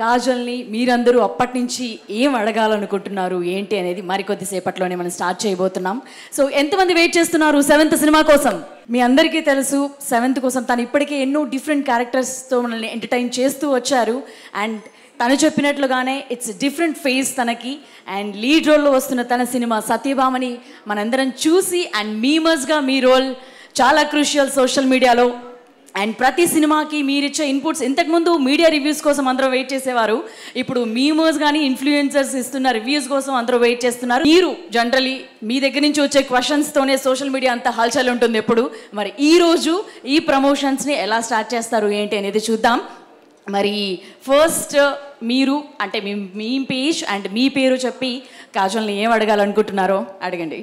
కాజల్ని మీరందరూ అప్పటి నుంచి ఏం అడగాలనుకుంటున్నారు ఏంటి అనేది మరికొద్ది సేపట్లోనే మనం స్టార్ట్ చేయబోతున్నాం. సో ఎంతమంది వెయిట్ చేస్తున్నారు సెవెంత్ సినిమా కోసం? మీ అందరికీ తెలుసు సెవెంత్ కోసం తను ఇప్పటికే ఎన్నో డిఫరెంట్ క్యారెక్టర్స్తో మనల్ని ఎంటర్టైన్ చేస్తూ వచ్చారు. అండ్ తను చెప్పినట్లుగానే ఇట్స్ డిఫరెంట్ ఫేజ్ తనకి. అండ్ లీడ్ రోల్లో వస్తున్న తన సినిమా సత్యభామని మనందరం చూసి అండ్ మీమర్స్గా మీ రోల్ చాలా క్రూషియల్ సోషల్ మీడియాలో అండ్ ప్రతి సినిమాకి మీరిచ్చే ఇన్పుట్స్ ఇంతకుముందు మీడియా రివ్యూస్ కోసం అందరూ వెయిట్ చేసేవారు. ఇప్పుడు మీమర్స్ కానీ ఇన్ఫ్లుయెన్సర్స్ ఇస్తున్న రివ్యూస్ కోసం అందరూ వెయిట్ చేస్తున్నారు. మీరు జనరలీ మీ దగ్గర నుంచి వచ్చే క్వశ్చన్స్తోనే సోషల్ మీడియా అంతా హల్చల్ ఉంటుంది ఎప్పుడు. మరి ఈ రోజు ఈ ప్రమోషన్స్ని ఎలా స్టార్ట్ చేస్తారు ఏంటి అనేది చూద్దాం. మరి ఫస్ట్ మీరు అంటే మీ మీ పేజ్ అండ్ మీ పేరు చెప్పి కాజల్ని ఏం అడగాలనుకుంటున్నారో అడగండి.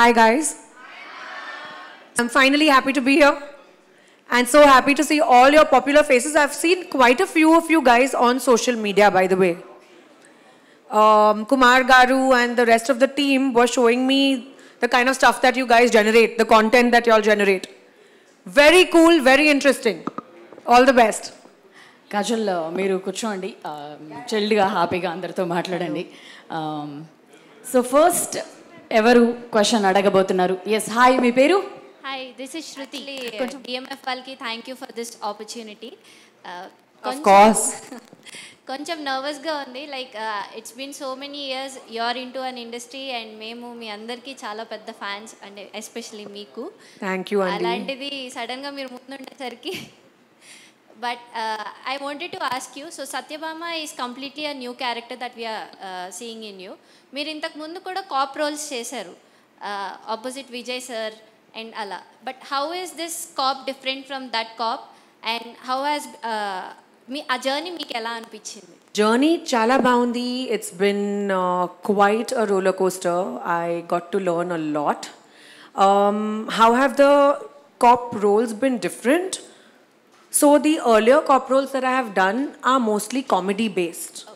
Hi guys I'm finally happy to be here. And so happy to see all your popular faces. I've seen quite a few of you guys on social media by the way. Um, Kumar Garu and the rest of the team were showing me the kind of stuff that you guys generate, the content that you all generate. Very cool, very interesting. All the best. Kajal మీరు కూర్చోండి చెల్లిగా హ్యాపీగా అందరితో మాట్లాడండి so first ఎవరు question అడగబోతున్నారు yes hi మీ పేరు hi this is Shruti DMF వాళ్ళకి thank you for this opportunity Of course. కొంచెం నర్వస్గా ఉంది. Like it's been so many years you're in to an industry and మేము మీ అందరికీ చాలా పెద్ద ఫ్యాన్స్ అంటే ఎస్పెషలీ మీకు. Thank you, Andy. అలాంటిది సడన్గా మీరు ముందుండేసరికి. But I wanted to ask you so Satyabhama is completely a new character that we're seeing in you మీరు ఇంతకు ముందు కూడా కాప్ రోల్స్ చేశారు. Opposite Vijay sir అండ్ అలా but how is this cap different from that cap and how has మీ ఆ journey మీకు ఎలా అనిపించింది Journey Chala Baundi, it's been uh, quite a roller coaster. I got to learn a lot. Um, how have the cop roles been different? So, the earlier cop roles that I have done are mostly comedy based.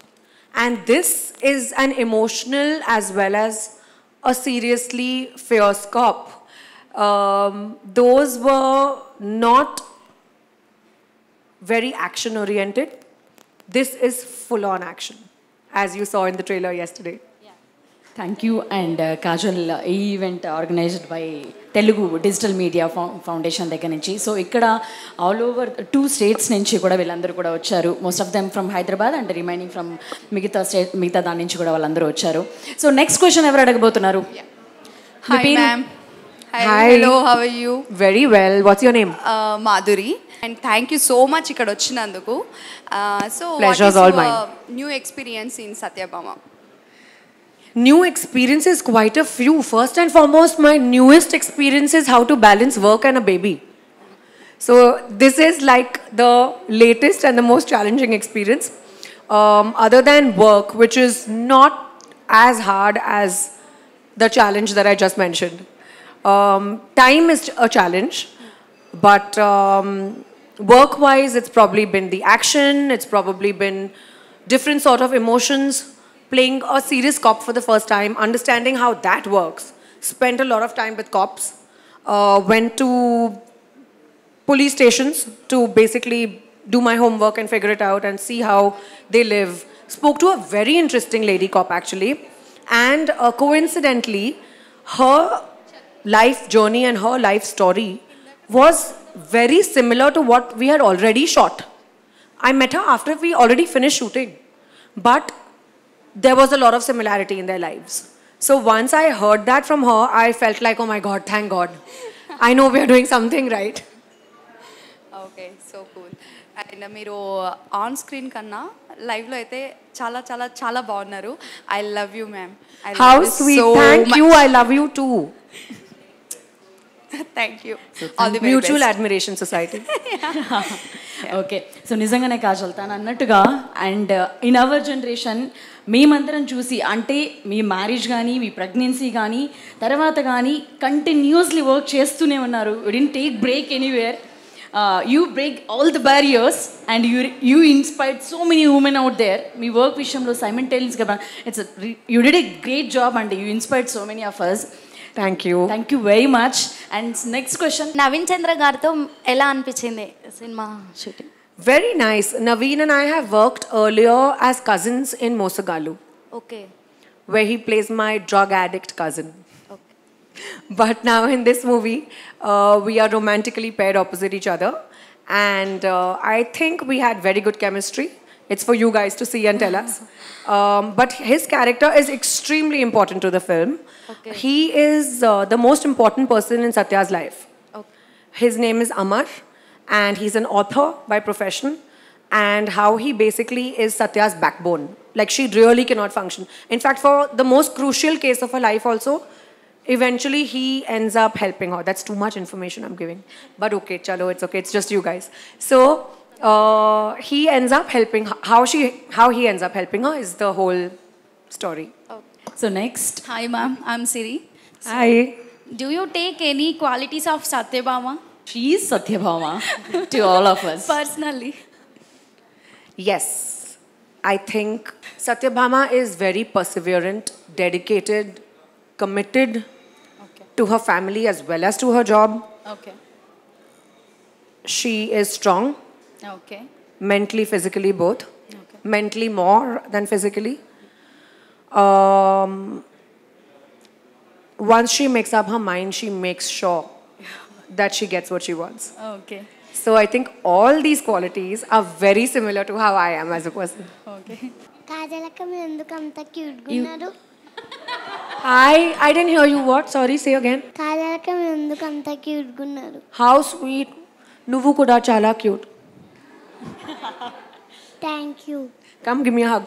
And this is an emotional as well as a seriously fierce cop. Um, those were not very action oriented. This is full on action, as you saw in the trailer yesterday. Thank you and Kajal ఈ event organised by Telugu digital media foundation దగ్గర నుంచి so ఇక్కడ all over two states నుంచి కూడా వీళ్ళందరూ కూడా వచ్చారు most of them from Hyderabad and remaining from మిగతా స్టేట్ మిగతా దాని నుంచి కూడా వాళ్ళందరూ వచ్చారు సో నెక్స్ట్ క్వశ్చన్ ఎవరు అడగబోతున్నారు మీ Hi, పేరు? ma'am. Hi, Hi. hello, how are you? Very well. What's your name? Uh, Madhuri. And thank you so much ఇక్కడ వచ్చినందుకు so Pleasure's all mine. New experience in Satyabhama New experiences, quite a few. First and foremost, my newest experience is how to balance work and a baby. So, this is like the latest and the most challenging experience. Um, other than work, which is not as hard as the challenge that I just mentioned. Um, time is a challenge, but um, work wise, it's probably been the action, it's probably been different sort of emotions, playing a serious cop for the first time, understanding how that works. Spent a lot of time with cops, uh, went to police stations to basically do my homework and figure it out and see how they live. Spoke to a very interesting lady cop actually, and uh, coincidentally, her life journey and her life story was very similar to what we had already shot. I met her after we already finished shooting, but there was a lot of similarity in their lives. So once I heard that from her, I felt like, oh my God, thank God. I know we are doing something right. Okay so cool and మీరు on screen కన్నా లైవ్లో అయితే చాలా చాలా చాలా బాగున్నారు I love you ma'am How sweet. Thank you. I love you too. Thank you all the Mutual Admiration Society. Okay so నిజంగానే కాజల్ తను అన్నట్టుగా అండ్ ఇన్ అవర్ జనరేషన్ మేమందరం చూసి అంటే మీ మ్యారేజ్ కానీ మీ ప్రెగ్నెన్సీ కానీ తర్వాత కానీ కంటిన్యూస్లీ వర్క్ చేస్తూనే ఉన్నారు. Didn't take break anywhere you break all the barriers and you you inspired so many women out there me work విషయంలో సైమెంటైల్స్గా it's you did a great job and you inspired so many of us Thank you. Thank you very much. And next question. Naveen Chandra Gartho, Ella Anpichinde, cinema shooting. Very nice. Naveen and I have worked earlier as cousins in Mosagallu. Okay. Where he plays my drug addict cousin. Okay. But now in this movie, uh, we are romantically paired opposite each other. And uh, I think we had very good chemistry. It's for you guys to see and tell us. Um, but his character is extremely important to the film. Okay. He is uh, the most important person in Satya's life. Okay. His name is Amar, and he's an author by profession. And how he basically is Satya's backbone. Like she really cannot function. In fact, for the most crucial case of her life, also, eventually he ends up helping her. That's too much information I'm giving. But okay, chalo, it's okay. It's just you guys. So uh, he ends up helping her. how she how he ends up helping her is the whole story. Okay. So next, hi ma'am, I'm Siri. So hi. Do you take any qualities of Satyabhama? She is Satyabhama to all of us. Personally. Yes. I think Satyabhama is very perseverant, dedicated, committed okay. to her family as well as to her job. Okay. She is strong Okay. Mentally, physically, both. Okay. Mentally more than physically. Um, once she makes up her mind, she makes sure that she gets what she wants. Okay. So I think all these qualities are very similar to how I am as a person. Okay. You, I I didn't hear you. What? Sorry. Say again. How sweet. Nuvu kuda chala cute. Thank you. Come, give me a hug.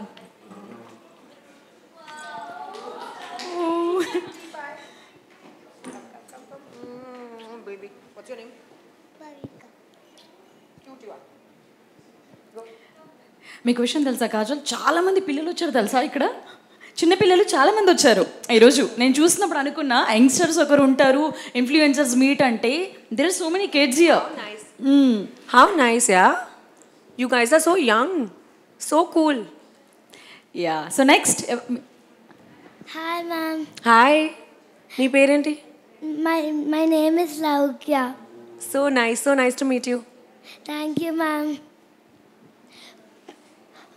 మీకు విషయం తెలుసా కాజల్? చాలామంది పిల్లలు వచ్చారు తెలుసా ఇక్కడ? చిన్నపిల్లలు చాలామంది వచ్చారు. ఈరోజు నేను చూసినప్పుడు అనుకున్న యంగ్స్టర్స్ ఒకరు ఉంటారు ఇన్ఫ్లుయెన్సర్స్ మీట్ అంటే there are so many KG how nice ya You guys are so young. So cool. Yeah so next hi ma'am Hi. నీ పేరేంటి my my name is Loukya So nice, so nice to meet you. Thank you ma'am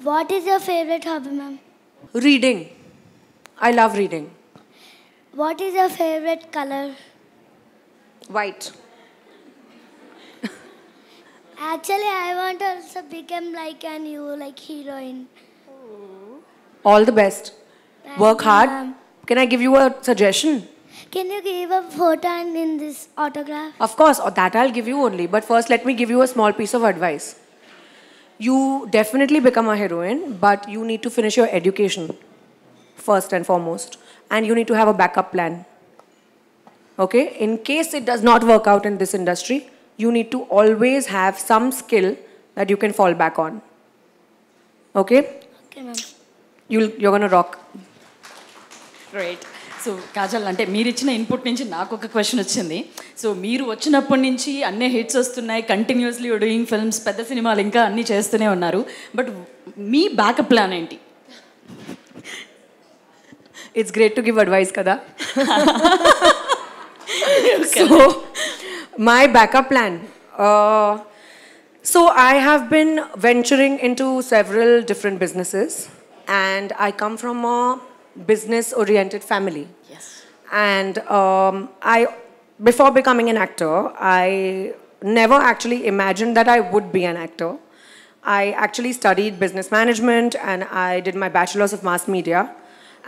what is your favourite hobby ma'am Reading. I love reading. What is your favourite colour Actually, I want to also become like a new like heroine. All the best. Thank Work you, hard. ma'am. Can I give you a suggestion? Can you give a photo and in this autograph? Of course, or that I'll give you only. But first, let me give you a small piece of advice. You definitely become a heroine, but you need to finish your education first and foremost. And you need to have a backup plan. Okay? In case it does not work out in this industry, you need to always have some skill that you can fall back on. Okay? Okay ma'am You'll, you're going to rock. So Kajal అంటే మీరు ఇచ్చిన input నుంచి నాకు ఒక question వచ్చింది so మీరు వచ్చినప్పటి నుంచి అన్ని హిట్స్ వస్తున్నాయి కంటిన్యూస్లీ డూయింగ్ ఫిల్మ్స్ పెద్ద సినిమాలు ఇంకా అన్నీ చేస్తూనే ఉన్నారు బట్ మీ బ్యాకప్ ప్లాన్ ఏంటి It's great to give advice, Kada. so, my backup plan. Uh, so, I have been venturing into several different businesses, and I come from a business oriented family. Yes. And um, I, before becoming an actor, I never actually imagined that I would be an actor. I actually studied business management and I did my bachelor's of mass media.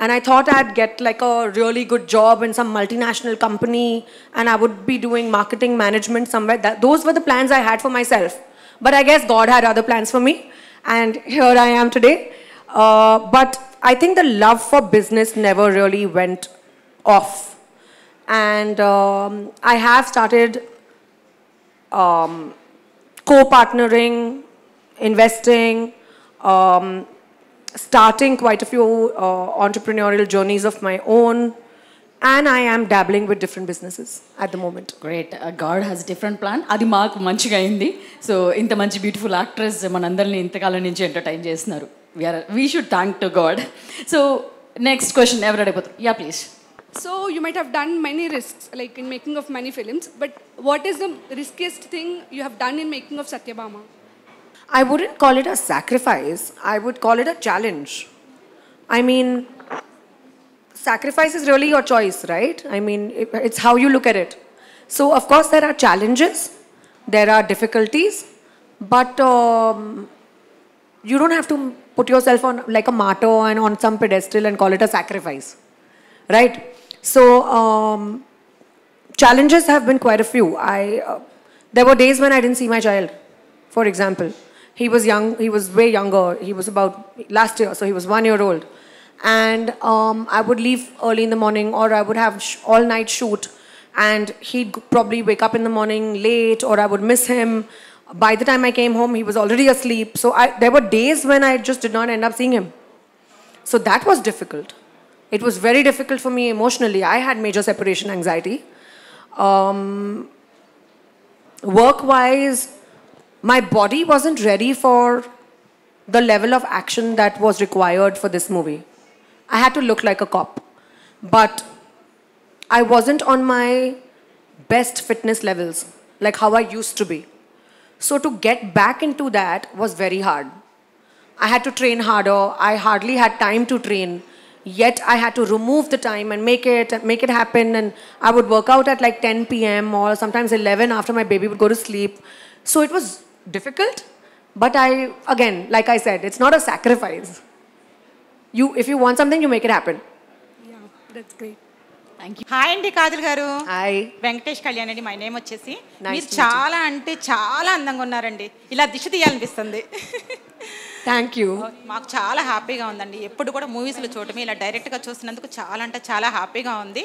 And I thought I'd get like a really good job in some multinational company and I would be doing marketing management somewhere. That, those were the plans I had for myself. But I guess God had other plans for me. And here I am today. Uh, but I think the love for business never really went off. And um, I have started um, co-partnering, investing, um, starting quite a few uh, entrepreneurial journeys of my own. And I am dabbling with different businesses at the moment. Great. Uh, God has a different plan. అది మాకు మంచిగా అయింది so ఇంత మంచి beautiful actress మనందరిని ఇంతకాలం నుంచి entertain చేస్తున్నారు we're we should thank to God so next question ఎవరు అడిగిపోతారు ya please so you might have done many risks like in making of many films but what is the riskiest thing you have done in making of Satyabhama I wouldn't call it a sacrifice. I would call it a challenge. I mean, sacrifice is really your choice, right? I mean, it's how you look at it. So, of course, there are challenges, there are difficulties, but um, you don't have to put yourself on like a martyr and on some pedestal and call it a sacrifice, right? So, um, challenges have been quite a few. I uh, there were days when I didn't see my child. For example, he was young. He was way younger. He was about last year, so he was one year old. And um, I would leave early in the morning, or I would have all night shoot, and he'd probably wake up in the morning late, or I would miss him. By the time I came home, he was already asleep. So I, there were days when I just did not end up seeing him. So that was difficult. It was very difficult for me emotionally. I had major separation anxiety. Um, work wise, my body wasn't ready for the level of action that was required for this movie. I had to look like a cop. But I wasn't on my best fitness levels, like how I used to be. So to get back into that was very hard. I had to train harder. I hardly had time to train. Yet I had to remove the time and make it make it happen. And I would work out at like 10 p.m. or sometimes 11 after my baby would go to sleep. So it was difficult. But I again, like I said, it's not a sacrifice. You if you want something, you make it happen. Yeah, that's great. Hi అండి Kajal garu Hi. Venkatesh Kalyan అండి my name వచ్చేసి Nice మీరు to meet you. చాలా అంటే చాలా అందంగా ఉన్నారండి ఇలా దిశ తీయాలనిపిస్తుంది Thank you. మాకు చాలా హ్యాపీగా ఉందండి ఎప్పుడు కూడా మూవీస్లో చూడటమే ఇలా డైరెక్ట్గా చూసినందుకు చాలా అంటే చాలా హ్యాపీగా ఉంది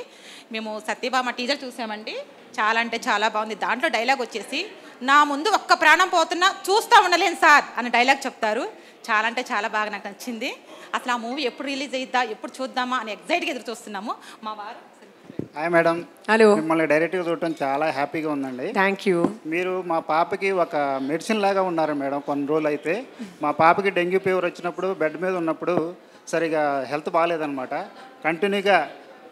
మేము సత్యభామ టీజర్ చూసామండి చాలా అంటే చాలా బాగుంది దాంట్లో డైలాగ్ వచ్చేసి నా ముందు ఒక్క ప్రాణం పోతున్నా చూస్తూ ఉండలేను సార్ అనే డైలాగ్ చెప్తారు. చాలా అంటే చాలా బాగా నాకు నచ్చింది. అసలు ఆ మూవీ ఎప్పుడు రిలీజ్ అయిద్దా ఎప్పుడు చూద్దామా అని ఎగ్జైట్గా ఎదురు చూస్తున్నాము. మా వారు హాయ్ మేడం. Hello. మిమ్మల్ని డైరెక్ట్గా చూడటం చాలా హ్యాపీగా ఉందండి. Thank you. మీరు మా పాపకి ఒక మెడిసిన్ లాగా ఉన్నారు మేడం కొన్ని రోజులు అయితే మా పాపకి డెంగ్యూ ఫీవర్ వచ్చినప్పుడు బెడ్ మీద ఉన్నప్పుడు సరిగా హెల్త్ బాగాలేదనమాట కంటిన్యూగా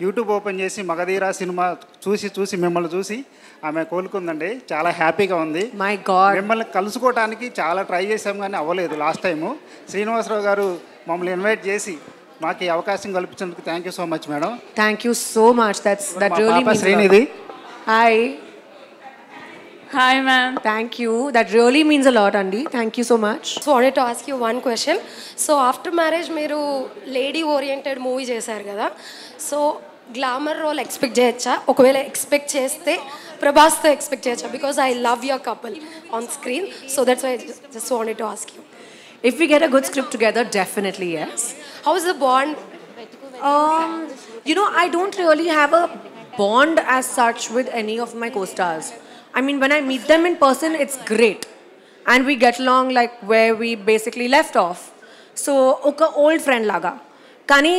యూట్యూబ్ ఓపెన్ చేసి మగధీరా సినిమా చూసి చూసి మిమ్మల్ని చూసి ఆమె కోలుకుందండి చాలా హ్యాపీగా ఉంది. మిమ్మల్ని కలుసుకోవడానికి చాలా ట్రై చేసాం కానీ అవ్వలేదు లాస్ట్ టైము శ్రీనివాసరావు గారు మమ్మల్ని ఇన్వైట్ చేసి మాకు ఈ అవకాశం కల్పించినందుకు thank you so much madam Thank you so much. That's that మా really పాప means a lot. Srinidhi Hi. Hi, ma'am. Thank you. That really means a lot, Andy. Thank you so much. So wanted to ask you one question so after marriage మీరు lady oriented movie చేశారు కదా so glamour role expect చేయొచ్చా ఒకవేళ expect చేస్తే ప్రభాస్తో expect చేయొచ్చా because I love your couple on screen so that's why just wanted to ask you If we get a good script together, definitely yes. How is the bond Um, you know, I don't really have a bond as such with any of my co-stars. I mean, when I meet them in person, it's great, and we get along like where we basically left off. So, ఒక old friend laga. కానీ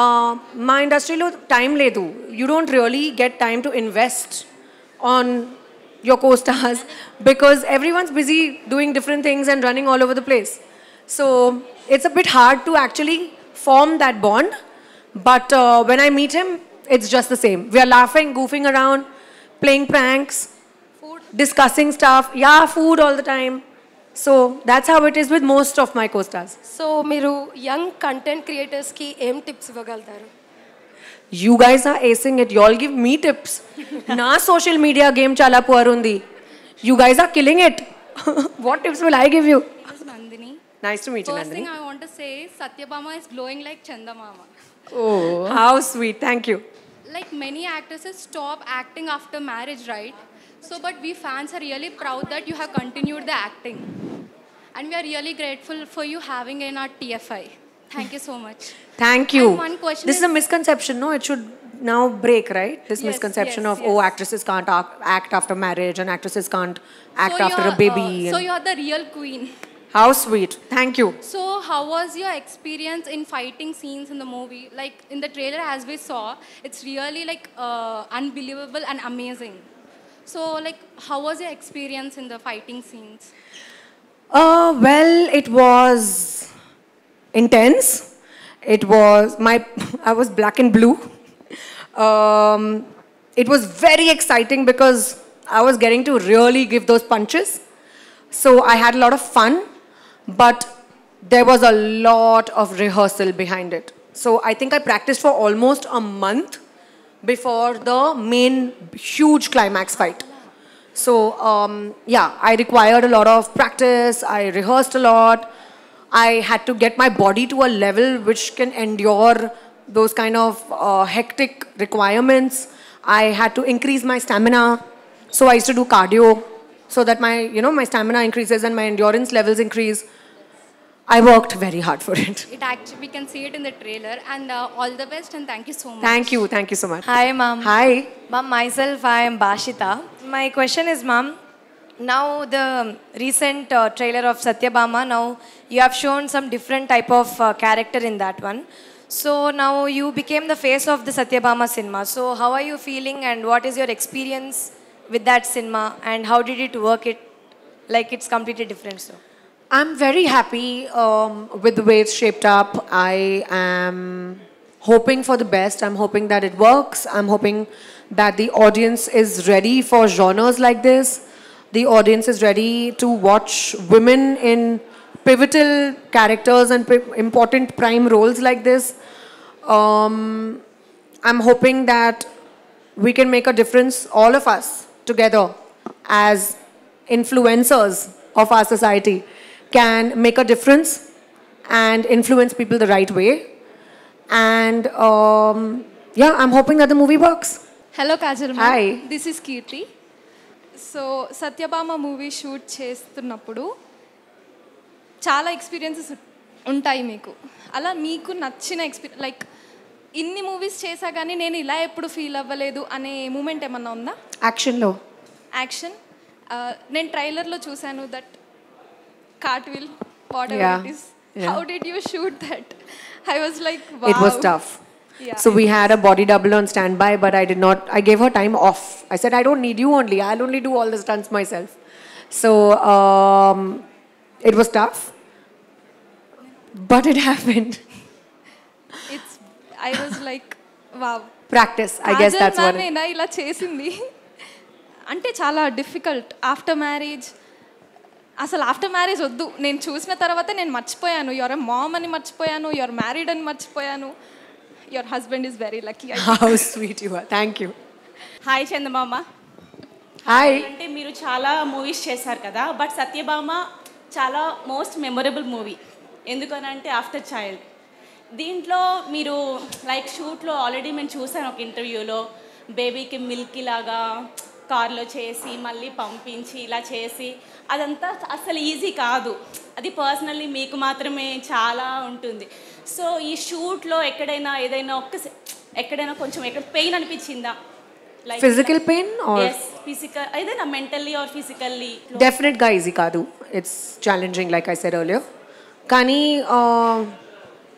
uh, మా ఇండస్ట్రీలో time లేదు you don't really get time to invest on your co-stars because everyone's busy doing different things and running all over the place. So it's a bit hard to actually form that bond. But uh, when I meet him, it's just the same. We are laughing, goofing around, playing pranks, discussing stuff. Yeah, food all the time. So that's how it is with most of my costars so మీరు young content క్రియేటర్స్కి ఏం tips ఇవ్వగలుగుతారు? You guys are acing it you'll all give me tips నా social media game చాలా poor ఉంది. You guys are killing it what tips will I give you nice to meet you Nandini I want to say Satyabhama is glowing like Chandamama oh how sweet thank you like many actors stop acting after marriage right many actresses stop acting after marriage, right? So, but we fans are really proud that you have continued the acting. And we are really grateful for you having in our TFI. Thank you so much. Thank you. And one question this is, is- a misconception, no? It should now break, right? This Yes, misconception yes, of, oh, actresses can't act after marriage and actresses can't act So after a baby. uh, so you're the real queen. how sweet. Thank you. So, how was your experience in fighting scenes in the movie? Like in the trailer, as we saw, it's really like uh, unbelievable and amazing. So, like, how was your experience in the fighting scenes? Uh, well, it was intense. It was my, I was black and blue. Um, it was very exciting because I was getting to really give those punches. So I had a lot of fun, but there was a lot of rehearsal behind it. So I think I practiced for almost a month before the main huge climax fight. So um, yeah, I required a lot of practice. I rehearsed a lot. I had to get my body to a level which can endure those kind of uh, hectic requirements. I had to increase my stamina. So I used to do cardio so that my, you know, my stamina increases and my endurance levels increase. I worked very hard for it. It actually, we can see it in the trailer. And uh, all the best and thank you so much. Thank you. Thank you so much. Hi, ma'am. Hi. Ma'am, myself, I am Bashita. My question is, ma'am, now the recent uh, trailer of Satyabhama, now you have shown some different type of uh, character in that one. So now you became the face of the Satyabhama cinema. So how are you feeling and what is your experience with that cinema and how did it work it? Like it's completely different, so. I'm very happy um, with the way it's shaped up. I am hoping for the best. I'm hoping that it works. I'm hoping that the audience is ready for genres like this. The audience is ready to watch women in pivotal characters and important prime roles like this. Um, I'm hoping that we can make a difference, all of us together, as influencers of our society, can make a difference and influence people the right way. And um, yeah, I'm hoping that the movie works. Hello, Kajal. Hi. This is Kirti. So Satyabhama movie shoot చేస్తున్నప్పుడు చాలా experiences ఉంటాయి మీకు అలా మీకు నచ్చిన experience like ఇన్ని movies చేశా కానీ నేను ఇలా ఎప్పుడు ఫీల్ అవ్వలేదు అనే మూమెంట్ ఏమన్నా ఉందా Action low. యాక్షన్ నేను ట్రైలర్లో చూశాను that cart will what Yeah. Ever it is Yeah. How did you shoot that I was like It was tough. Yeah. So we had a body double on standby, but I did not, I gave her time off. I said, I don't need you only. I'll only do all the stunts myself. So um, it was tough. But it happened. It's I was like wow Practice. I guess that's what. it- నేనా ఇలా చేసింది అంటే చాలా difficult after marriage అసలు after marriage వద్దు. నేను చూసిన తర్వాత నేను మర్చిపోయాను. యువర్ మామ్ అని మర్చిపోయాను. యువర్ మ్యారీడ్ అని మర్చిపోయాను. Your husband is very lucky sweet you are. Thank you. Hi Chandamama Hi. అంటే మీరు చాలా మూవీస్ చేశారు కదా బట్ సత్యభామ చాలా మోస్ట్ మెమొరబుల్ మూవీ ఎందుకనంటే ఆఫ్టర్ చైల్డ్ దీంట్లో మీరు లైక్ షూట్లో ఆల్రెడీ మేము చూసాను ఒక ఇంటర్వ్యూలో బేబీకి మిల్క్ లాగా కార్లో చేసి మళ్ళీ పంపించి ఇలా చేసి అదంతా అసలు ఈజీ కాదు. అది పర్సనల్లీ మీకు మాత్రమే చాలా ఉంటుంది. సో ఈ షూట్లో ఎక్కడైనా ఏదైనా ఒక్క ఎక్కడైనా కొంచెం ఎక్కడ పెయిన్ అనిపించిందా? Physical pain or- ఫిజికల్ ఏదైనా మెంటల్లీ ఆర్ ఫిజికల్లీ Definite గా easy కాదు. It's challenging like I said earlier కానీ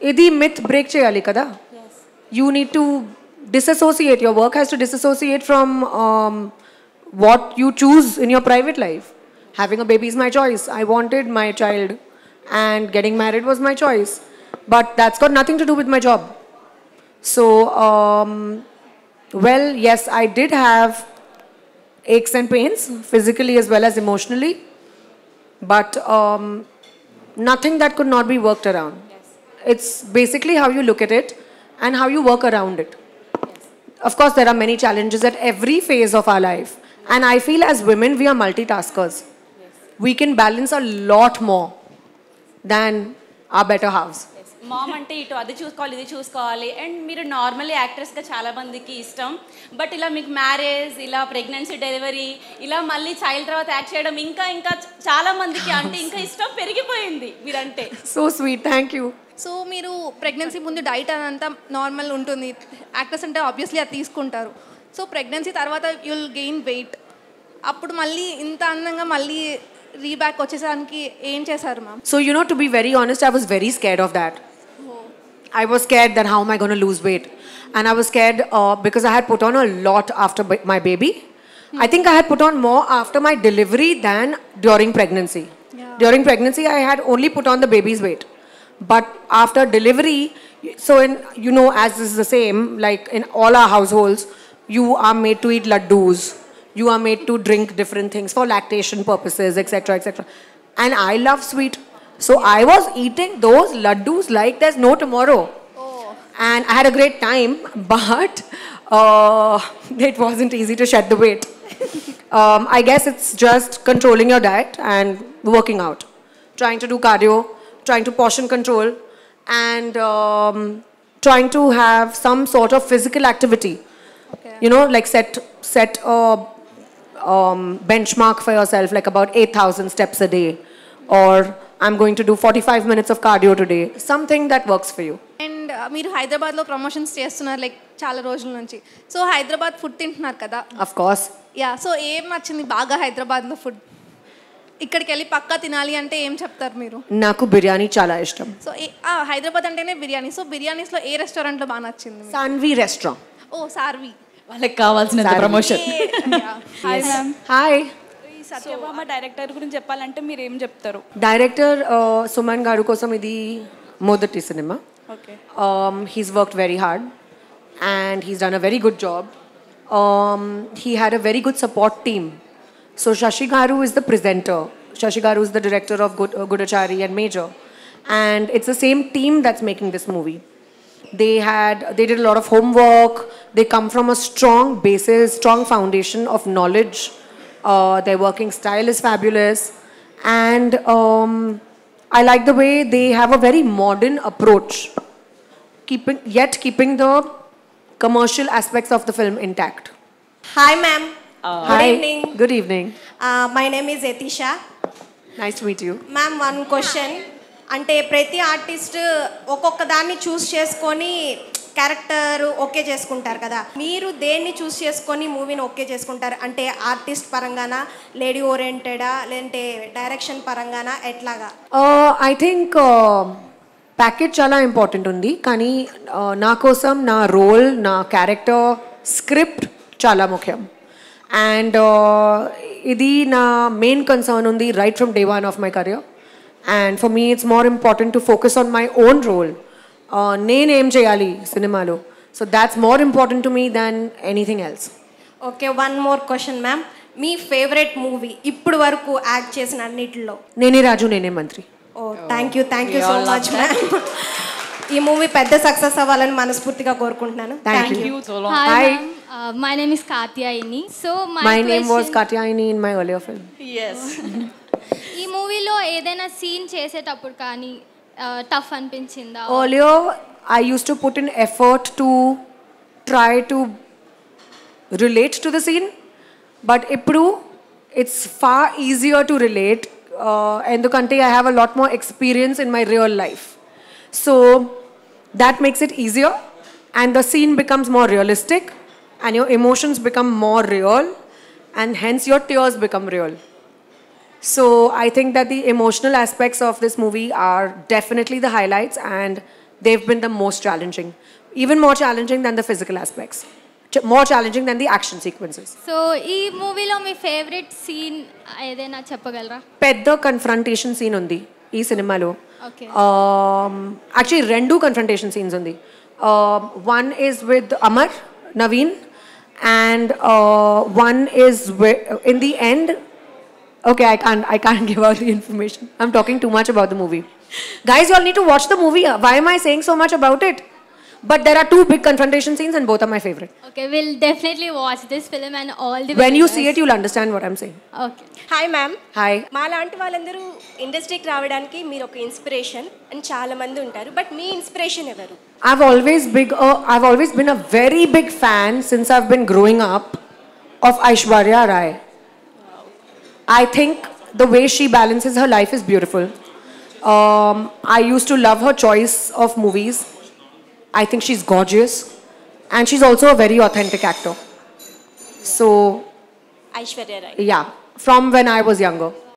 ఇది మిత్ బ్రేక్ చేయాలి కదా? You need to your work has to disassociate from um, what you choose in your private life having a baby is my choice i wanted my child and getting married was my choice but that's got nothing to do with my job so um, well yes i did have aches and pains, physically as well as emotionally. But um, nothing that could not be worked around. It's basically how you look at it and how you work around it. Of course, there are many challenges at every phase of our life. And I feel as women, we are multitaskers. We can balance a lot more than our better halves. Ma'am అంటే ఇటు అది చూసుకోవాలి ఇది చూసుకోవాలి and మీరు normally యాక్టర్స్గా చాలా మందికి ఇష్టం బట్ ఇలా మీకు మ్యారేజ్ ఇలా ప్రెగ్నెన్సీ డెలివరీ ఇలా మళ్ళీ చైల్డ్ తర్వాత యాక్ట్ చేయడం ఇంకా ఇంకా చాలా మందికి అంటే ఇంకా ఇష్టం పెరిగిపోయింది మీరంటే So sweet, thank you. So మీరు ప్రెగ్నెన్సీ ముందు డైట్ అదంతా నార్మల్ ఉంటుంది యాక్టర్స్ అంటే ఆబ్వియస్లీ అది తీసుకుంటారు సో ప్రెగ్నెన్సీ తర్వాత యుల్ గెయిన్ వెయిట్ అప్పుడు మళ్ళీ ఇంత అందంగా మళ్ళీ రీబ్యాక్ వచ్చేసరికి ఏం చేశారు ma'am So, you know, to be very honest, I was very scared of that. I was scared that how am I going to lose weight? And I was scared uh, because I had put on a lot after b- my baby. I think I had put on more after my delivery than during pregnancy. During pregnancy, I had only put on the baby's weight. But after delivery, so in, you know, as is the same, like in all our households, you are made to eat laddus. you are made to drink different things for lactation purposes, etc., etc. And I love sweet. So I was eating those laddus like there's no tomorrow. Oh. And I had a great time, but uh, it wasn't easy to shed the weight. Um, I guess it's just controlling your diet and working out, trying to do cardio, trying to portion control, and um, trying to have some sort of physical activity. You know, like set set a um, benchmark for yourself, like about 8,000 steps a day, or I'm going to do 45 minutes of cardio today. Something that works for you. And మీరు హైదరాబాద్లో promotions చేస్తున్నారు like చాలా రోజుల నుంచి. So Hyderabad food తింటున్నారు కదా? Of course. Yeah so ఏం నచ్చింది బాగా హైదరాబాద్లో ఫుడ్? ఇక్కడికి వెళ్ళి పక్కా తినాలి అంటే ఏం చెప్తారు మీరు? నాకు బిర్యానీ చాలా ఇష్టం. సో హైదరాబాద్ అంటేనే బిర్యానీ. సో బిర్యానీస్లో ఏ రెస్టారెంట్లో బాగా నచ్చింది? సాన్వి రెస్టారెంట్ ఓ సార్వి వాళ్ళకి కావాల్సిన ప్రమోషన్ హాయ్ సత్యభామ డైరెక్టర్ గురించి చెప్పాలంటే మీరు ఏం చెప్తారు డైరెక్టర్ సుమన్ గారు కోసం ఇది మొదటి cinema. He's work very hard and he's done a very good job he had a very good support team so Shashi garu is the presenter Shashi garu is the director of good Goodachari and Major and it's the same team that's making this movie They had, they did a lot of homework. They come from a strong basis, strong foundation of knowledge. Uh, their working style is fabulous. And um, I like the way they have a very modern approach, keeping, yet keeping the commercial aspects of the film intact. Hi, ma'am. Uh, Good Hi. evening. Good evening. Uh, my name is Etisha. Nice to meet you. Ma'am, one question. అంటే ప్రతి artist ఒక్కొక్క దాన్ని చూస్ చేసుకొని character okay చేసుకుంటారు కదా. మీరు దేన్ని చూస్ చేసుకొని మూవీని ఓకే చేసుకుంటారు? అంటే ఆర్టిస్ట్ పరంగానా లేడీ ఓరియంటెడా లేదంటే డైరెక్షన్ పరంగానా ఎట్లాగా? ఐ థింక్ ప్యాకెట్ చాలా ఇంపార్టెంట్ ఉంది. కానీ నా కోసం నా రోల్ నా క్యారెక్టర్ స్క్రిప్ట్ చాలా ముఖ్యం. అండ్ ఇది నా మెయిన్ కన్సర్న్ ఉంది right from day one of my career and for me it's more important to focus on my own role నేనేం చేయాలి సినిమాలో? So that's more important to me than anything else okay one more question ma'am me favourite movie ఇప్పుడు వరకు act చేసిన అన్నిటిలో? Nene Raju Nene Mantri. Oh thank you thank you so much ma'am ఈ movie పెద్ద success అవ్వాలని మనస్ఫూర్తిగా కోరుకుంటున్నాను. Thank you. Hi, Hi. ma'am. Uh, my name is Katyayini. So my, My name was question- Katyayani ఈ మూవీలో ఏదైనా scene చేసేటప్పుడు కానీ టఫ్ అనిపించిందా Earlier, I used to put in effort to try to relate to the scene, but ఇప్పుడు it's far easier to relate uh, ఎందుకంటే I have a lot more experience in my real life. So that makes it easier and the scene becomes more realistic and your emotions become more real and hence your tears become real. So I think that the emotional aspects of this movie are definitely the highlights and they've been the most challenging. Even more challenging than the physical aspects. Ch- more challenging than the action sequences. So ఈ మూవీలో మీ favourite scene ఏదైనా చెప్పగలరా పెద్ద confrontation scene ఉంది ఈ సినిమాలో okay actually రెండు confrontation scenes ఉంది one is with Amar Naveen and one is in the end Okay, I can't. I can't give out the information. I'm talking too much about the movie. Guys, you all need to watch the movie. Why am I saying so much about it? But there are two big confrontation scenes, and both are my favorite. Okay will definitely watch this film and all the When you see it, you'll understand what I'm saying. Okay hi ma'am Hi. మా లాంటి వాళ్ళందరూ ఇండస్ట్రీకి రావడానికి మీరు ఒక inspiration అని చాలా మంది ఉంటారు బట్ మీ ఇన్స్పిరేషన్ ఎవరు I've always big. Uh, I've always been a very big fan since I've been growing up of Aishwarya Rai. I think the way she balances her life is beautiful. Um, I used to love her choice of movies. I think she's gorgeous. And she's also a very authentic actor. So... Aishwarya Rai. Yeah, from when I was younger.